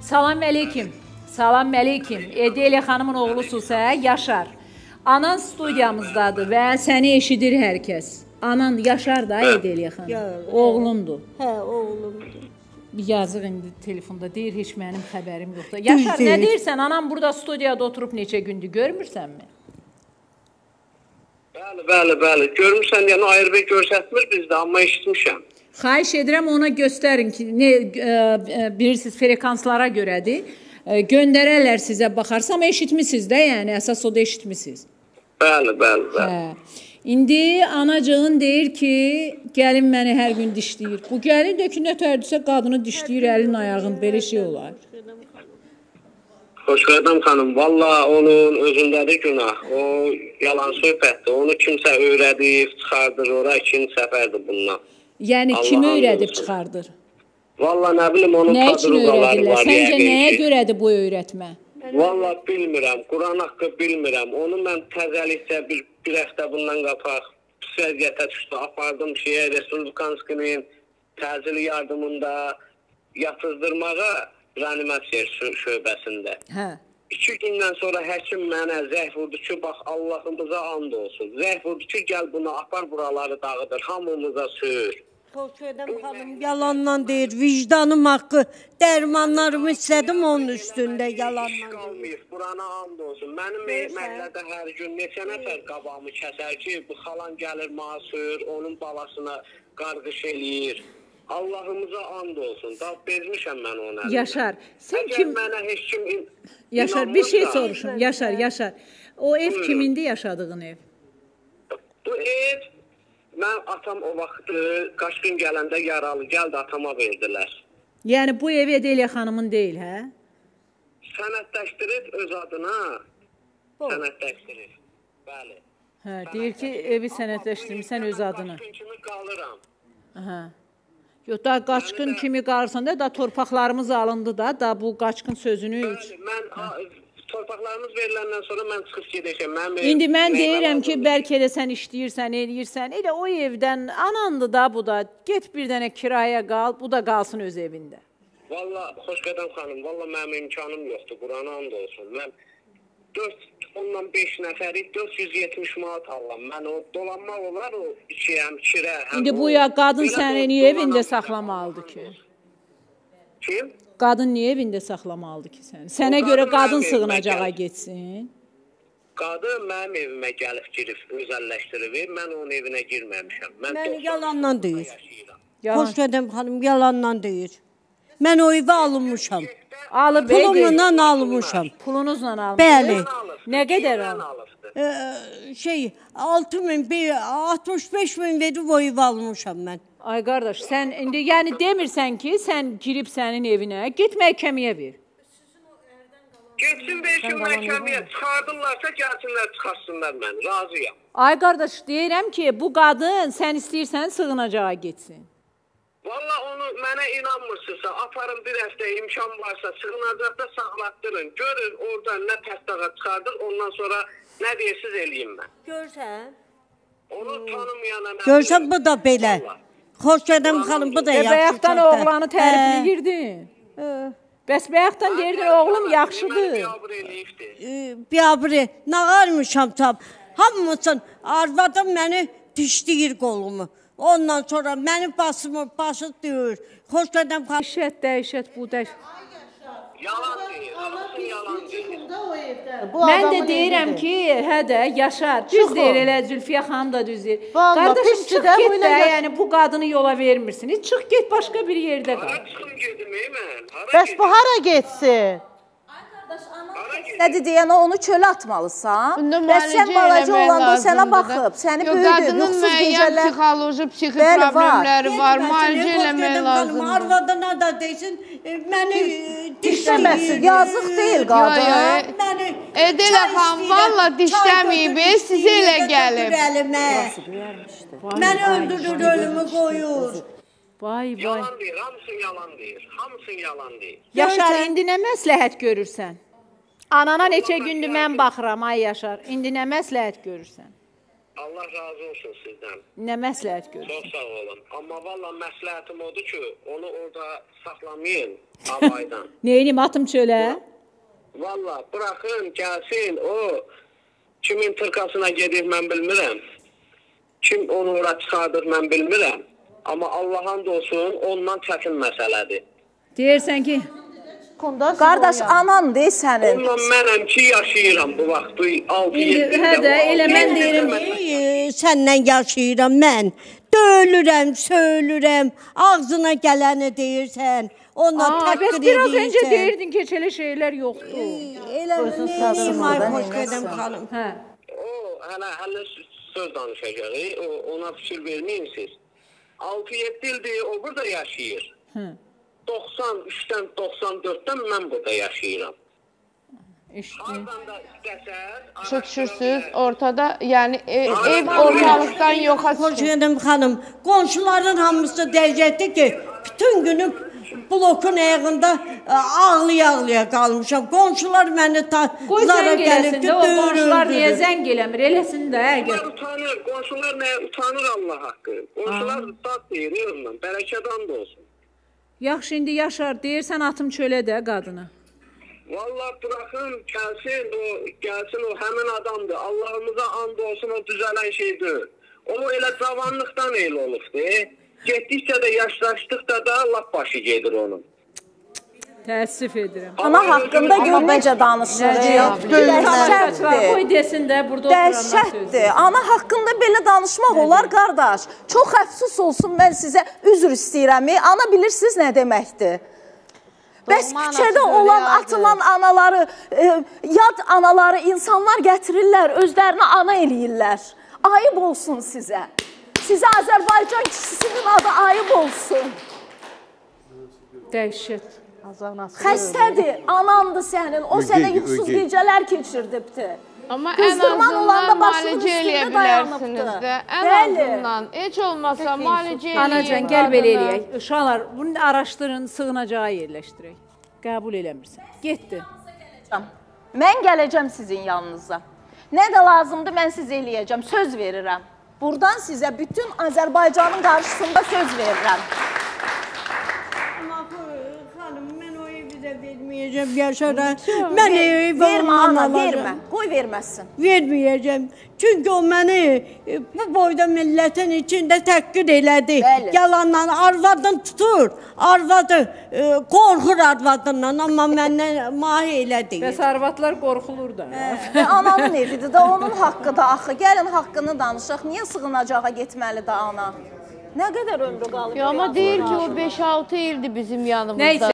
Salam əleyküm. Salam əleyküm. Edeliya xanımın oğlusunsa Yaşar. Anan studiyamızdadır və səni eşidir hər kəs. Anan Yaşar da Edeliya xanım. Ya, Oğlundur. Hə, oğlumdur. Yazıq indi telefonda deyir heç mənim xəbərim yoxdur. Yaşar nə deyir. deyirsən? Anam burada studiyada oturub neçə gündür görmürsənmi? Bəli, bəli, bəli. Görmüsən, yəni ayrı göstərmir bizdə, amma eşitmişəm. Xahiş edirəm ona göstərin ki, nə ə, ə, bilirsiniz frekanslara görədir. Ə, göndərərlər sizə baxarsa, amma eşitmisiniz də, yəni əsas o da eşitmisiniz. Bəli, bəli, bəli. Hə. İndi anacığın deyir ki, gəlin məni hər gün dişləyir. Bu gəlin də ki, nətərdirsə qadını dişləyir, əlin ayağın belə şey olar. Xoşqədəm xanım, valla onun özündədir günah. O yalan söhbətdir. Onu kimsə öyrədib, çıxardır ora ikinci səfərdir bundan. Yəni Allah kimi öyrədib çıxardır? Valla nə bilim onun Nə öyrədirlər? var Səncə yəqin nəyə görədir bu öyrətmə? Valla bilmirəm, Quran haqqı bilmirəm. Onu mən təzəlikdə bir, bir həftə bundan qabaq pis vəziyyətə düşdü. Apardım şeyə Respublikanskinin təcili yardımında yatızdırmağa reanimasiya şö- şöbəsində. Hə. İki gündən sonra həkim mənə zəng vurdu ki, bax Allahımıza and olsun. Zəng vurdu ki, gəl bunu apar buraları dağıdır, hamımıza sür. Xoşgədəm xanım yalandan deyir. Vicdanım haqqı. Dərmanlarımı istədim onun üstündə yalandan. qalmayıb, burana and olsun. Mənim məhəllədə hər gün neçə nəfər qabağımı kəsər ki, bu xalan gəlir masır, onun balasına qarğış eləyir. Allahımıza and olsun. Da bezmişəm mən ona. Yaşar, sən Əgər kim mənə heç kim Yaşar bir şey soruşum. Yaşar, Yaşar. O ev Buyurun. kimindi yaşadığın ev? Bu ev mən atam o vaxt e, qaçqın gələndə yaralı gəldi atama verdilər. Yəni bu ev Edeliya xanımın deyil, hə? Sənədləşdirib öz adına Bu. sənədləşdirib. Bəli. Hə, deyir ki, evi sənədləşdirmisən öz adına. Qaçqın kimi qalıram. Aha. Yox, da qaçqın kimi qalırsan da, da torpaqlarımız alındı da, da bu qaçqın sözünü Bəli, mən a, torpaqlarımız veriləndən sonra mən çıxıb gedəcəm. Mənim İndi mən deyirəm ki, bəlkə də sən işləyirsən, eləyirsən. Elə o evdən anandı da bu da. Get bir dənə kiraya qal, bu da qalsın öz evində. Valla Xoşqədəm xanım, valla mənim imkanım yoxdur. Qurana and olsun. Mən 4 ondan 5 nəfərik 470 manat alıram. Mən o dolanmaq olar o içiyəm, kirə. İndi bu ya qadın səni niyə evində saxlamalıdır ki? Kim? Qadın niyə evində saxlamalıdır ki səni? Sənə görə qadın sığınacağa getsin. Qadın mənim evimə gəlib girib, özəlləşdirib. Mən onun evinə girməmişəm. Mən Məni 90 yalandan deyir. Yalan. Xoşgədəm xanım yalandan deyir. Mən o evə alınmışam. Alıb Pulumla alınmışam. Pulunuzla alıb. Bəli. Nə qədər? Ee, şey 6000 bir 65 min verib o evə almışam mən. Ay qardaş, sən indi yəni demirsən ki, sən girib sənin evinə, get məhkəməyə ver. Getsin versin məhkəməyə, çıxardırlarsa gəlsinlər, çıxarsınlar məni. Razıyam. Ay qardaş, deyirəm ki, bu qadın sən istəyirsən sığınacağa getsin. Valla onu mənə inanmırsınızsa, aparın bir həftə imkan varsa, sığınacaqda saxlatdırın. Görün orada nə təsdaqa çıxardır, ondan sonra nə deyirsiz eləyim mən. Görsən? Onu tanımayana mən Görsən bilmirəm. bu da belə. Vallahi. Xoşgədəm xanım bu da Və yaxşı. bayaqdan oğlanı tərifləyirdin. Hə. Bəs bayaqdan deyirdin oğlum yaxşıdır. biabır eləyibdi. Ee, Biabri, nağarmışam tam. Hamısın arvadım məni dişləyir qolumu. Ondan sonra məni basımı başı döyür. Xoşgədəm xanım. Dəhşət, dəhşət bu dəhşət. Yalan yalan deyir. Mən də deyirəm ki, hə də Yaşar, düz deyir elə Zülfiyə xanım da düz deyir. Qardaşım çıx də, bu get ilə də, yaş- yəni bu qadını yola vermirsiniz. Çıx get başqa bir yerdə qal. Hara çıxım gedim mən? Hara Bəs bu hara getsin? Hara gedim? Nədir deyən onu çölə atmalısan. Bəs sən balaca olanda o sənə da. baxıb, səni Yox, böyüdüb, Qadının yuxusuz müəyyən gecələr. psixoloji, psixi Bəli, problemləri var. Müalicə eləmək lazımdır. Arvadına da desin, e, məni dişləyir. yazıq deyil qadın. yo. Məni Edelə çay xan, valla dişləməyib, sizə elə gəlib. Məni öldürür, ölümü qoyur. Vay vay. Yalan deyir, hamısı yalan deyir. Hamısı yalan deyir. Yaşar, indi nə məsləhət görürsən? Anana neçə gündür mən baxıram ay Yaşar. İndi nə məsləhət görürsən? Allah razı olsun sizdən. Nə məsləhət görürsən? Çox sağ olun. Amma valla məsləhətim odur ki, onu orada saxlamayın havaydan. Neynim atım çölə? Valla bırakın gəlsin o kimin tırkasına gedir mən bilmirəm. Kim onu ora çıxardır mən bilmirəm. Amma Allah'ın olsun ondan çətin məsələdir. Deyirsən ki, Qardaş anandır sənin. Onunla mənəm ki yaşayıram bu vaxt 6 İndi 7 hə də, elə mən deyirəm, Ey, Səndən yaşayıram mən. Döyülürəm, söylürəm, ağzına gələni deyirsən. Ona bəs təhqir biraz edirsən. öncə deyirdin ki, elə şeylər yoxdur. Elə sazını Ay xoş gələm xanım. Hə. O hələ hələ söz danışacaq. e, ona fikir verməyin siz. 6-7 ildir o burada yaşayır. Hı. 93-dən 94-dən mən burada yaşayıram. Düşürsüz? Ortada yəni e, ev ortalıqdan yoxa çıxır. gələm xanım. Qonşuların hamısı dəhşətdir ki, bütün günü blokun ayağında ə, ağlaya-ağlaya qalmışam. Qonşular məni zara gəlib ki, o qonşular niyə zəng eləmir? Eləsin də. Qonşular utanır, qonşular nə utanır Allah haqqı. Qonşular dad deyir ondan, bərəkədan da olsun. Yaxşı, indi Yaşar deyirsən atım çölə də qadını. Vallahi bırakın gelsin o gelsin o hemen adamdır. Allah'ımıza and olsun o düzelen şey değil. O elə cavanlıqdan el olubdu. Getdikcə də yaşlaşdıqda da lap başı gedir onun. Təəssüf edirəm. Ana haqqında gör necə danışır. Qoy Dəhşətdir. desin də burada oturanlar söz. Dəhşətdir. Ana haqqında belə danışmaq olar qardaş. Çox əfsus olsun mən sizə üzr istəyirəm. Ana bilirsiniz nə deməkdir? Bəs küçədə olan atılan anaları, e, yad anaları insanlar gətirirlər, özlərini ana eləyirlər. Ayıb olsun sizə. Sizə Azərbaycan kişisinin adı ayıb olsun. Dəhşət. Xəstədir, anandır sənin. O sənə yuxusuz gecələr keçirdibdi. Amma ən azından müalicə eləyə bilərsiniz də. Ən Bəli. azından heç olmasa müalicə eləyin. Anacan gəl belə eləyək. Uşaqlar, bunu araşdırın, sığınacağı yerləşdirək. Qəbul eləmirsən. Getdi. Mən gələcəm sizin yanınıza. Nə də lazımdır mən sizə eləyəcəm, söz verirəm. Burdan sizə bütün Azərbaycanın qarşısında söz verirəm. Də verməyəcəm Yaşara. Mən evi Vermə ana, vermə. Qoy verməsin. Verməyəcəm. Çünki o məni e, bu boyda millətin içində təhqir elədi. Bəli. Yalandan arvadın tutur. Arvadı e, qorxur arvadından, amma məndən mahi elə deyil. Bəs arvadlar qorxulur da. Və ananın evidir də, onun haqqı da axı. Gəlin haqqını danışaq. Niyə sığınacağa getməlidir ana? Nə qədər ömrü qalıb? Ya, amma deyir ki o 5-6 ildir bizim yanımızda. Nəysə.